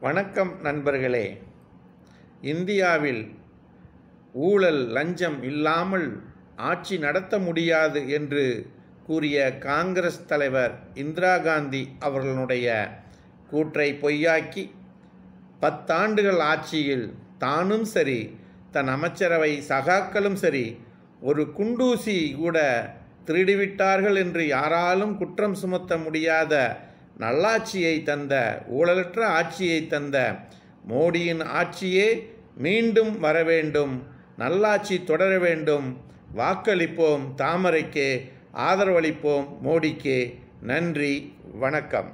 வணக்கம் நண்பர்களே. இந்தியாவில் ஊழல் லஞ்சம் இல்லாமல் ஆட்சி நடத்த முடியாது என்று கூறிய காங்கிரஸ் தலைவர் இந்திரா காந்தி அவர்களுடைய கூற்றை பொய்யாக்கி பத்தாண்டுகள் ஆட்சியில் தானும் சரி தன் அமைச்சரவை சகாக்களும் சரி ஒரு குண்டூசி கூட திருடிவிட்டார்கள் என்று யாராலும் குற்றம் சுமத்த முடியாத நல்லாட்சியை தந்த ஊழலற்ற ஆட்சியை தந்த மோடியின் ஆட்சியே மீண்டும் வர வேண்டும் நல்லாட்சி தொடர வேண்டும். வாக்களிப்போம் தாமரைக்கே ஆதரவளிப்போம் மோடிக்கே. நன்றி வணக்கம்.